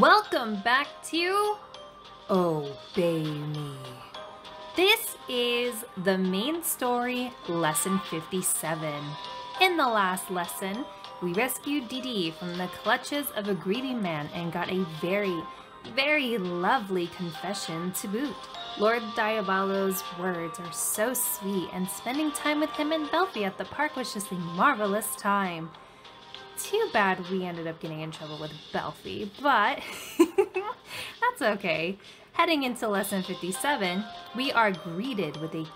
Welcome back to Obey Me. This is the main story, lesson 57. In the last lesson, we rescued Didi from the clutches of a greedy man and got a very, very lovely confession to boot. Lord Diavolo's words are so sweet, and spending time with him and Belphie at the park was just a marvelous time. Too bad we ended up getting in trouble with Belphie, but that's okay. Heading into lesson 57, we are greeted with a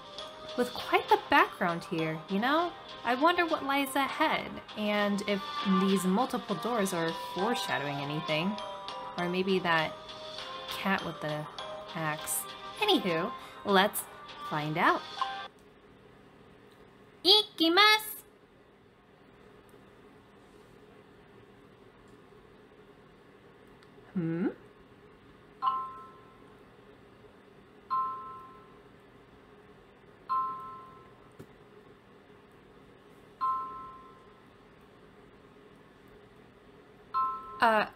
with quite the background here, you know? I wonder what lies ahead, and if these multiple doors are foreshadowing anything. Or maybe that cat with the axe. Anywho, let's find out. Ikimasu! Hmm? Uh...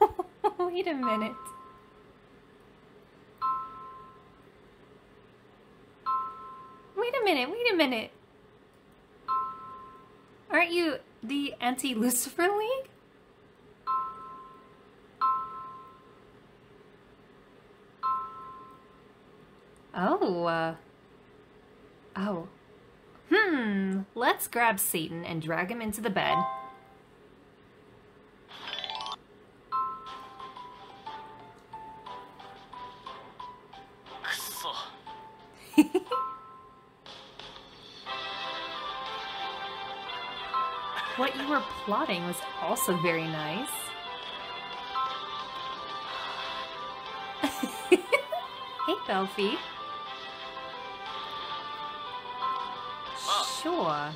Wait a minute. Minute, wait a minute. Aren't you the anti-Lucifer League? Oh, uh... Oh. Hmm, let's grab Satan and drag him into the bed. What you were plotting was also very nice. hey, Belphie. Sure.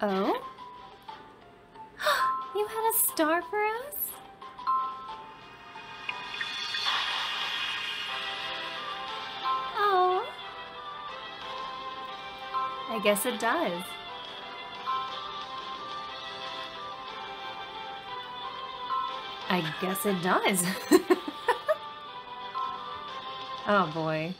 Oh? you had a star for us? I guess it does. I guess it does. oh boy.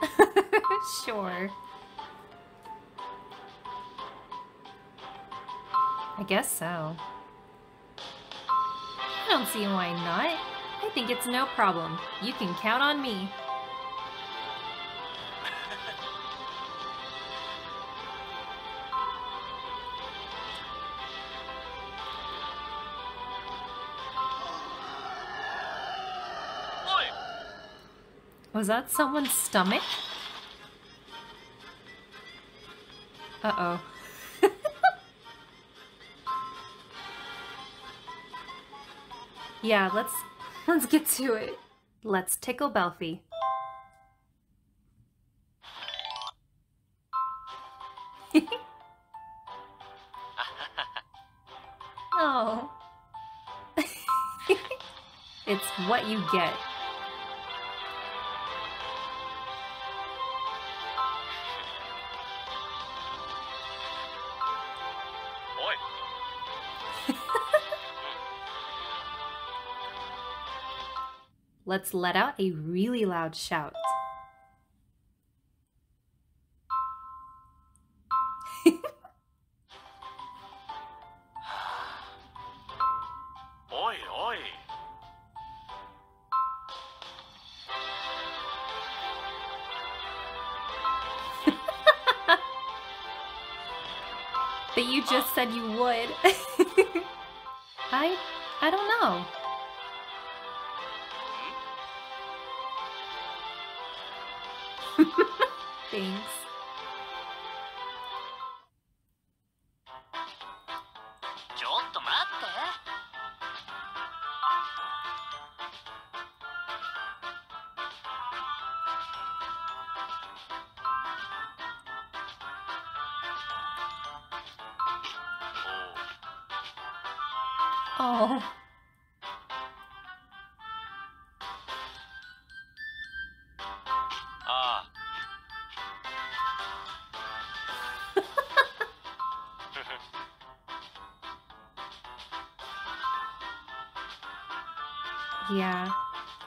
sure. I guess so. I don't see why not. I think it's no problem. You can count on me. Was that someone's stomach? Uh-oh. yeah, let's let's get to it. Let's tickle Belphie. oh. it's what you get. Let's let out a really loud shout. Oi, oi. but you just said you would. Yeah,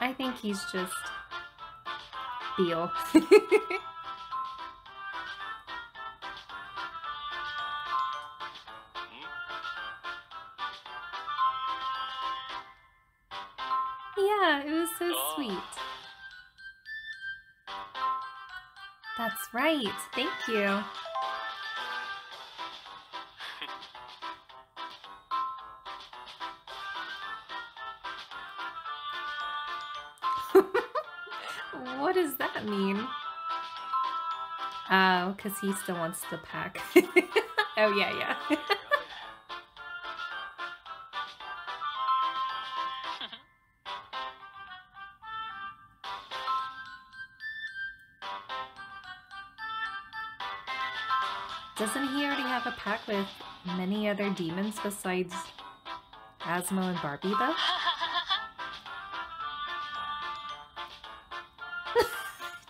I think he's just Beel. yeah, it was so sweet. That's right. Thank you. Because he still wants the pack. oh, yeah, yeah. Doesn't he already have a pack with many other demons besides Asmo and Barbie, though?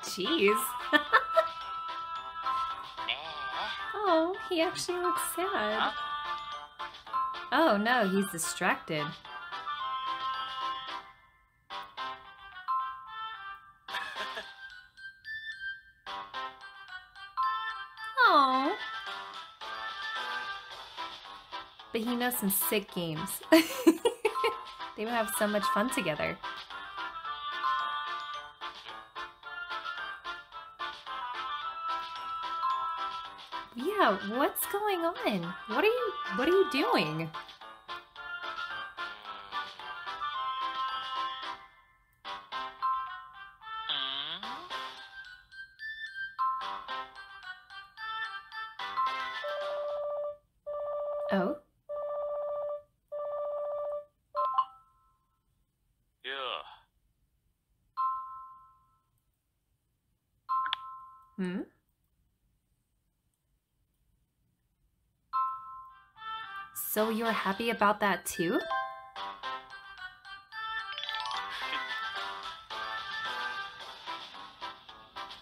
Jeez. He actually looks sad. Oh no, he's distracted. Oh. But he knows some sick games. they would have so much fun together. What's going on? What are you what are you doing? Oh, Yeah. hmm? So you're happy about that too?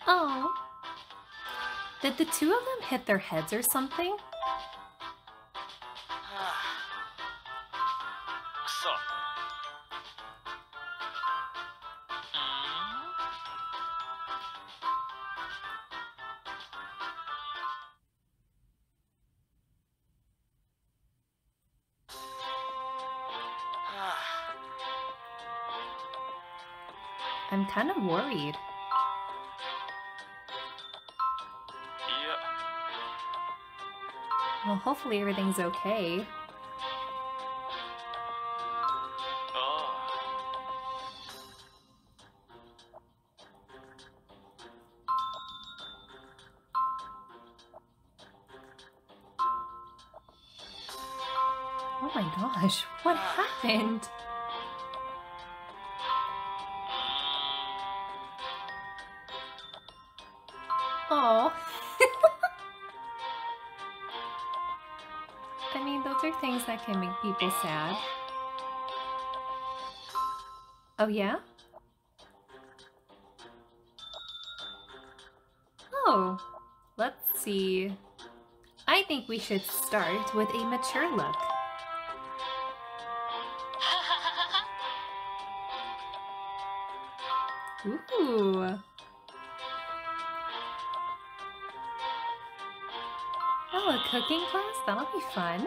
Oh. Did the two of them hit their heads or something? Kind of worried. Yeah. Well, hopefully everything's okay. Oh. Oh my gosh, what happened? Can make people sad. Oh, yeah? Oh, let's see. I think we should start with a mature look. Ooh. Oh, a cooking class? That'll be fun.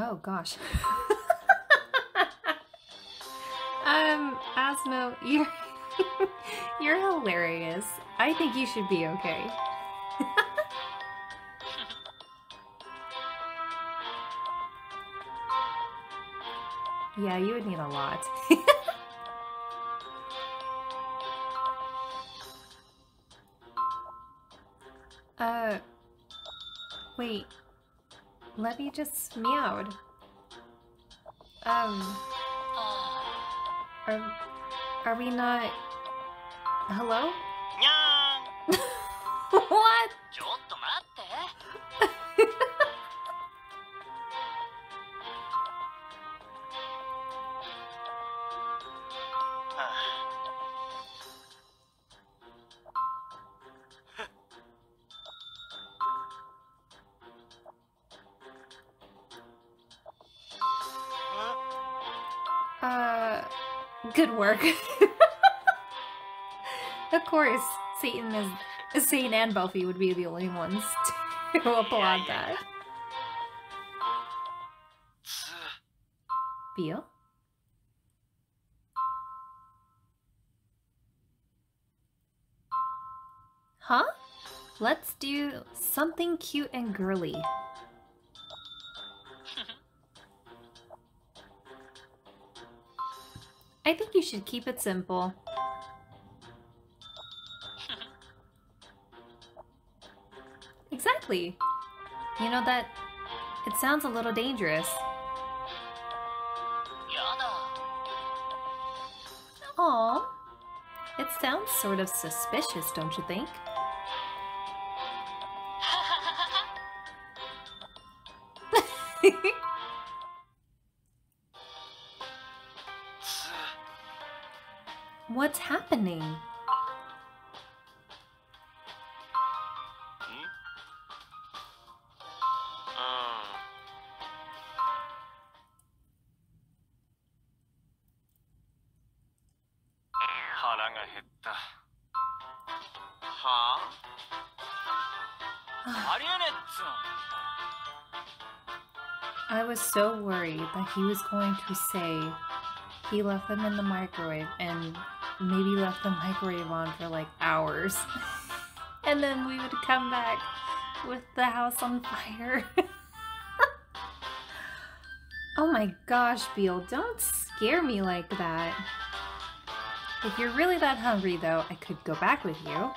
Oh gosh. um, Asmo, you're you're hilarious. I think you should be okay. Yeah, you would need a lot. uh, wait. Let me just meowed. Um, are, are we not... Hello? Good work. of course, Satan is Satan and Buffy would be the only ones to applaud that. つ Feel? Huh? Let's do something cute and girly. Should keep it simple. Exactly. You know that it sounds a little dangerous. Aw. It sounds sort of suspicious, don't you think? what's happening? I was so worried that he was going to say he left them in the microwave and maybe left the microwave on for like hours. and then we would come back with the house on fire. oh my gosh, Beel, don't scare me like that. If you're really that hungry, though, I could go back with you.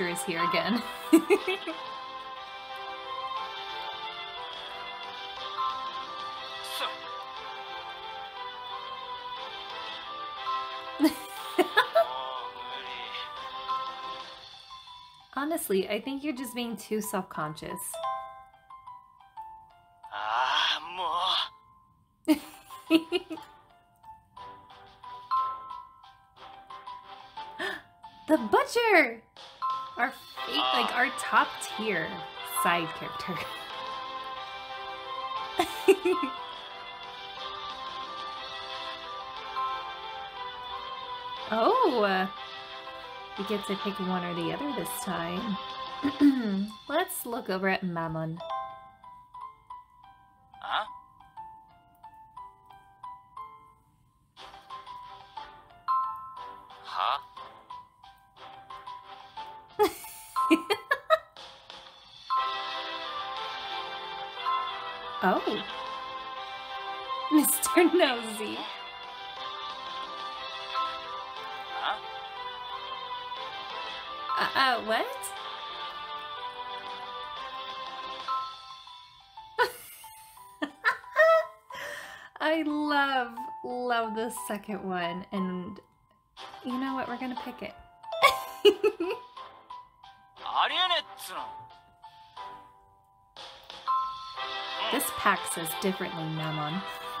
is here again. Honestly, I think you're just being too self-conscious. The butcher! Our like our top tier side character. oh, uh, we get to pick one or the other this time. Let's look over at Mammon. I love, love the second one. And you know what? We're going to pick it. this pack says differently, Mammon.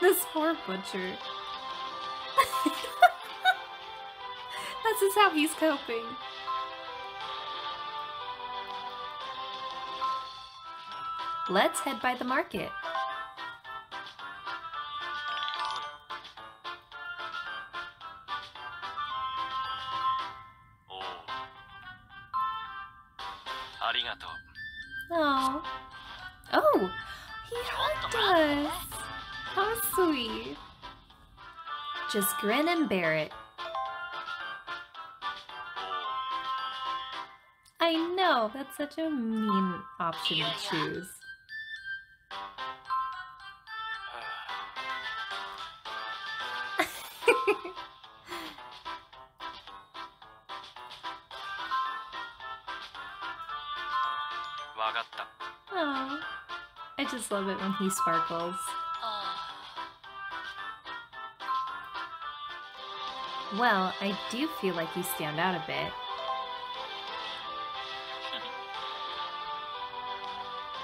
this poor butcher. That's just how he's coping. Let's head by the market. Oh. Oh, he hugged us. How sweet. Just grin and bear it. I know, that's such a mean option to choose. I just love it when he sparkles. Well, I do feel like you stand out a bit.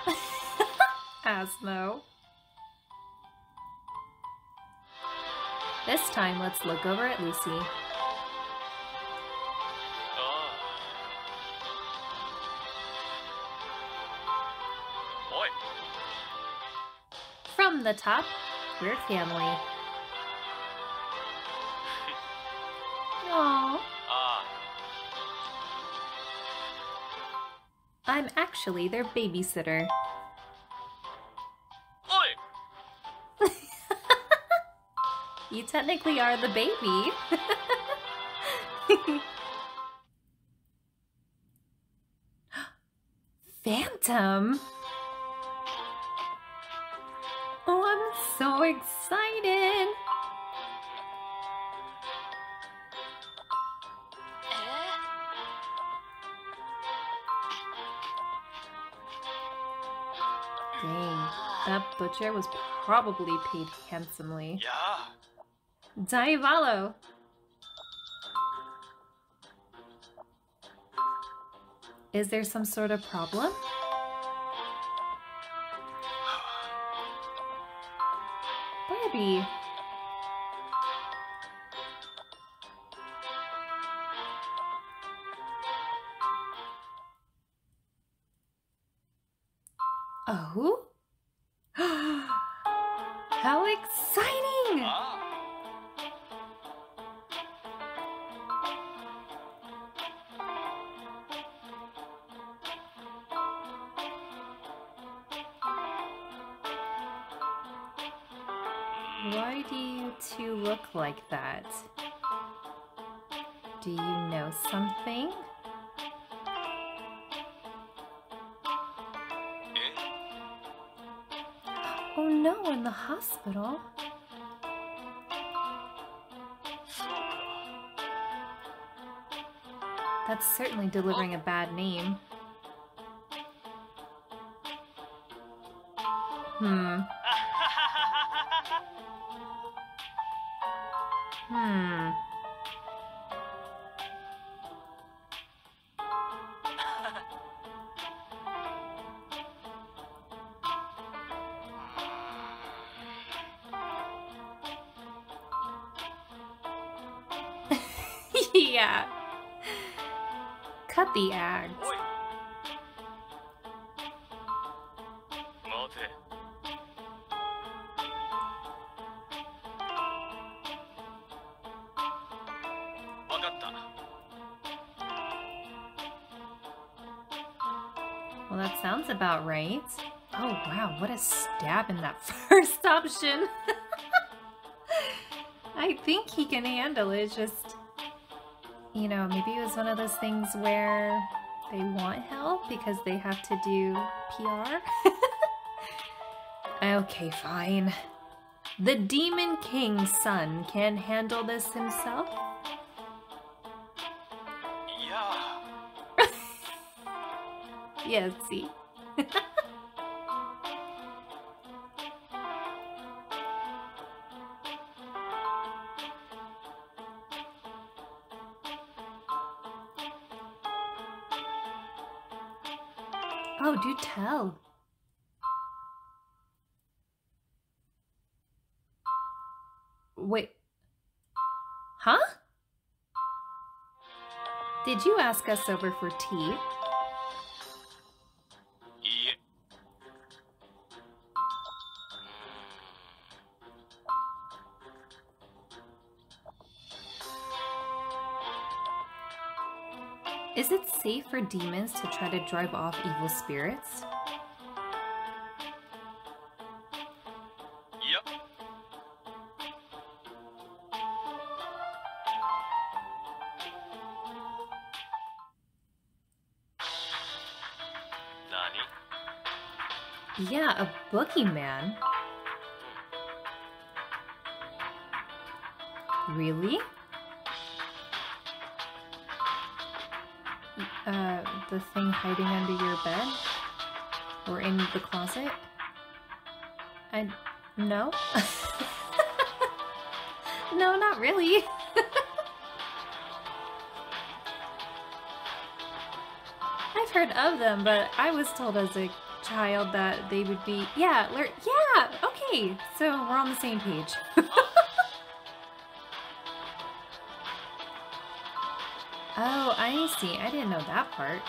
Asmo. This time, let's look over at Lucy. From the top, we're family. Aww. Ah. I'm actually their babysitter. You technically are the baby. Phantom. Oh, I'm so excited. Dang, that butcher was probably paid handsomely. いや Diavolo. Is there some sort of problem? Barbie. Oh? How exciting! あ like that. Do you know something? Eh? Oh no, in the hospital. That's certainly delivering a bad name. Hmm. yeah. Cut the ads. Well, that sounds about right. Oh, wow, what a stab in that first option. I think he can handle it, just you know, maybe it was one of those things where they want help because they have to do PR. okay, fine. The Demon King's son can handle this himself? Yeah. Yes, see. oh, do tell. Wait. Huh? Did you ask us over for tea? safe for demons to try to drive off evil spirits? Yep. Nani? Yeah, a boogeyman. Hmm. Really? Uh, the thing hiding under your bed? Or in the closet? I... no? no, not really. I've heard of them, but I was told as a child that they would be... Yeah, yeah, okay. So we're on the same page. Oh, I see. I didn't know that part.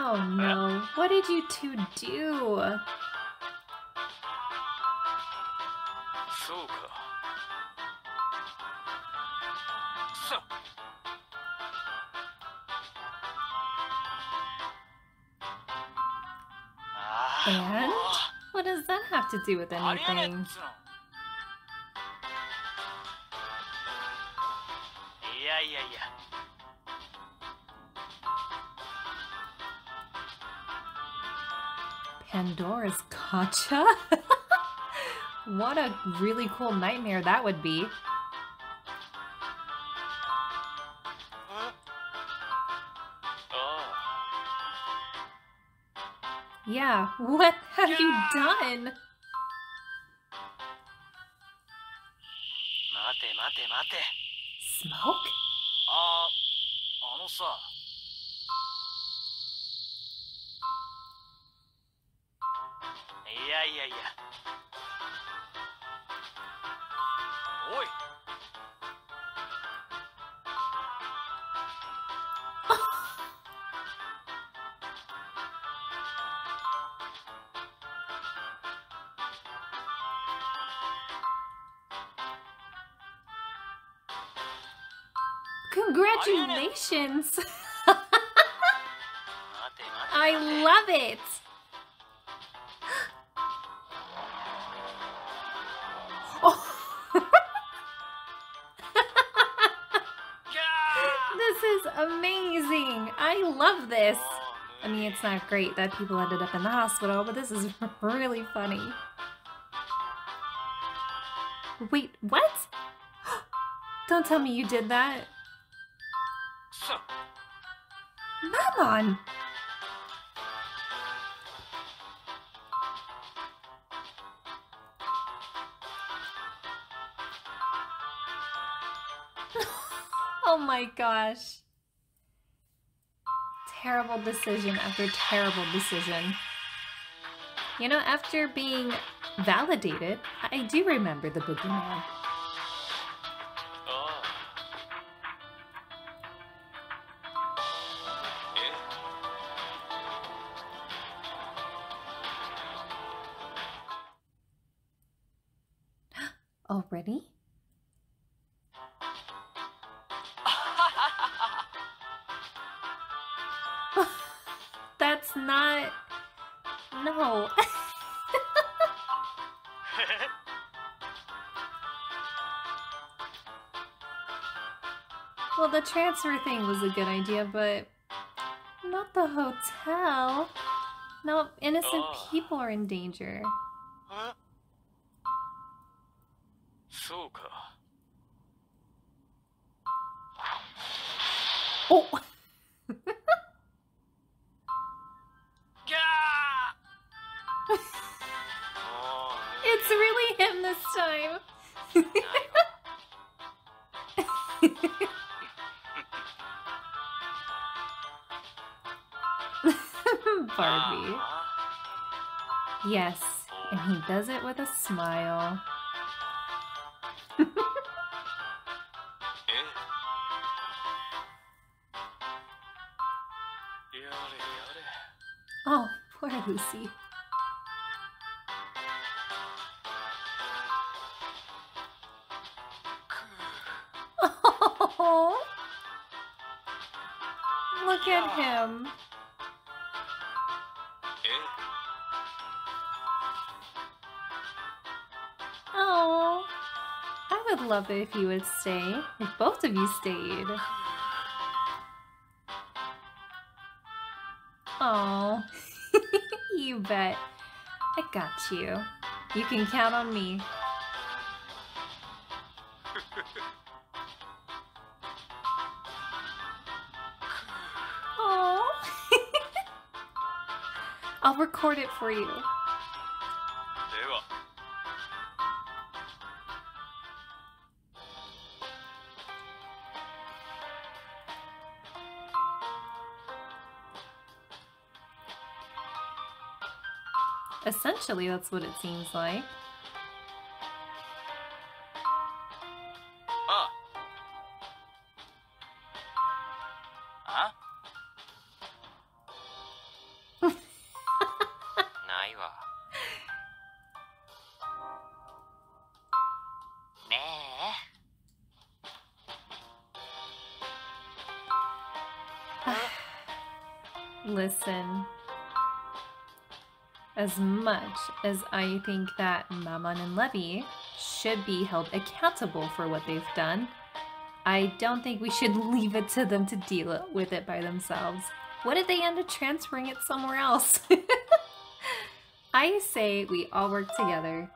Oh no, what did you two do? そうか。さあー And? もう What does that have to do with ありえねえっ anything? つうのいやいやいや Pandora's Gotcha? What a really cool nightmare that would be. Yeah, what have you done? Mate, mate, mate. boy. Congratulations! I love it! Love this! ー I mean, it's not great that people ended up in the hospital, but this is really funny. Wait, what? Don't tell me you did that. さ Mammon! oh my gosh. Terrible decision after terrible decision. You know, after being validated, I do remember the boogeyman. transfer thing was a good idea, but not the hotel. Now innocent oh. people are in danger. Oh. oh! it's really him this time. Bartleby. Yes, and he does it with a smile. oh, poor Lucy. Oh, look at him. Love it if you would stay. If both of you stayed. Oh, you bet. I got you. You can count on me. Oh. I'll record it for you. Partially, that's what it seems like. Listen. As much as I think that Mammon and Levy should be held accountable for what they've done, I don't think we should leave it to them to deal with it by themselves. What if they end up transferring it somewhere else? I say we all work together.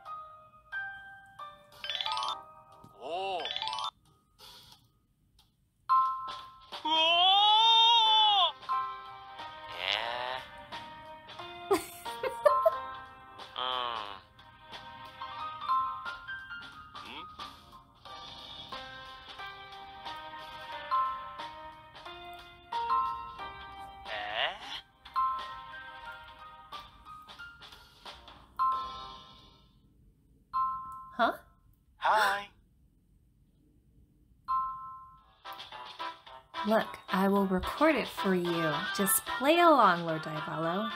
Look, I will record it for you. Just play along, Lord Diavolo.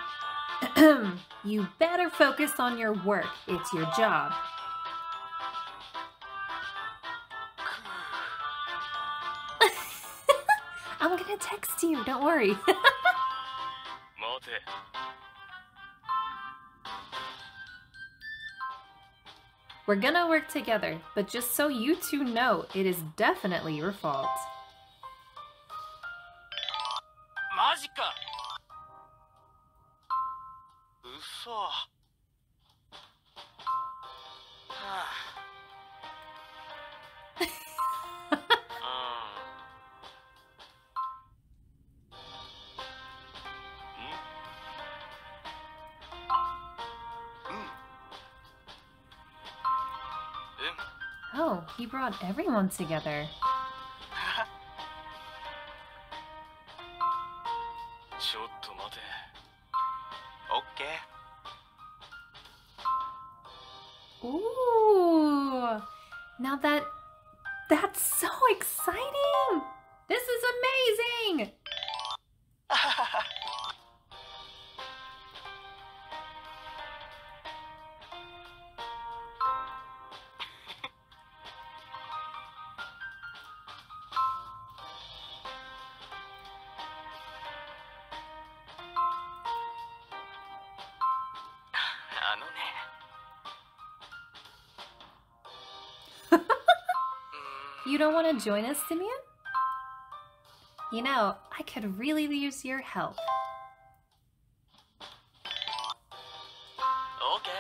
you better focus on your work. It's your job. I'm gonna text you, don't worry. We're gonna work together, but just so you two know, it is definitely your fault. Everyone together. okay. Ooh! Now that... That's so exciting! This is amazing! don't want to join us, Simeon? You know, I could really use your help. Okay.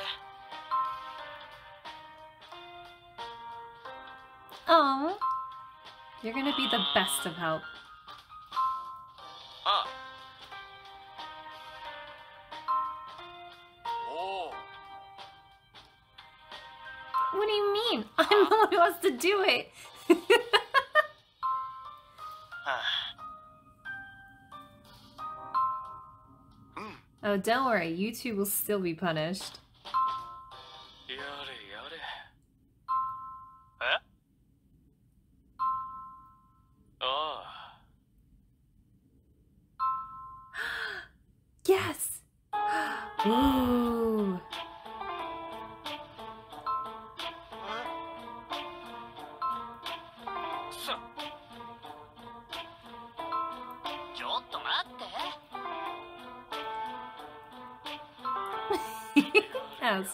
Oh, you're gonna be the best of help. Ah. What do you mean? I'm ah. the one who has to do it. Oh, don't worry, you two will still be punished.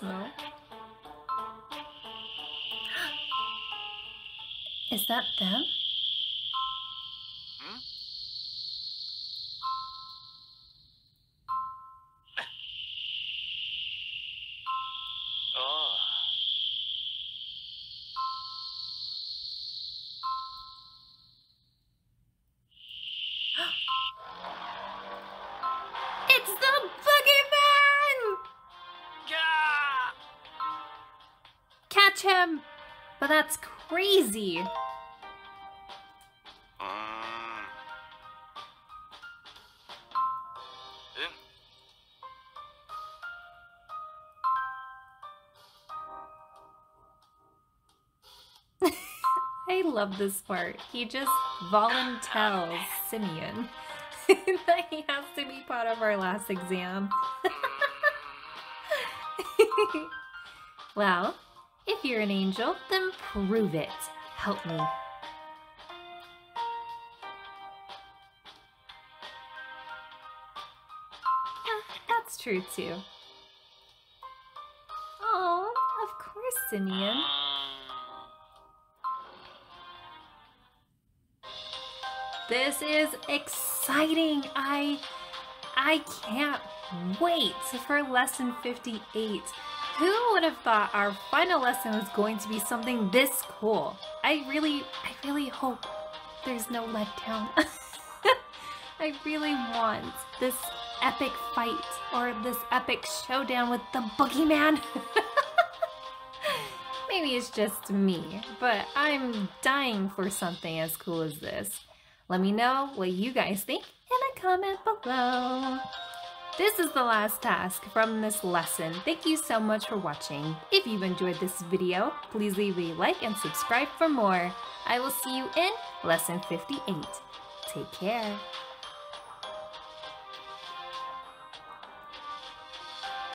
Is that them? But that's crazy. I love this part. He just volunteers Simeon that he has to be part of our last exam. well, you're an angel, then prove it. Help me. That's true too. Oh, of course, Simeon. This is exciting. I I can't wait for lesson 58. Who would have thought our final lesson was going to be something this cool? I really I really hope there's no letdown. I really want this epic fight or this epic showdown with the boogeyman. Maybe it's just me, but I'm dying for something as cool as this. Let me know what you guys think in a comment below. This is the last task from this lesson. Thank you so much for watching. If you've enjoyed this video, please leave a like and subscribe for more. I will see you in lesson 58. Take care.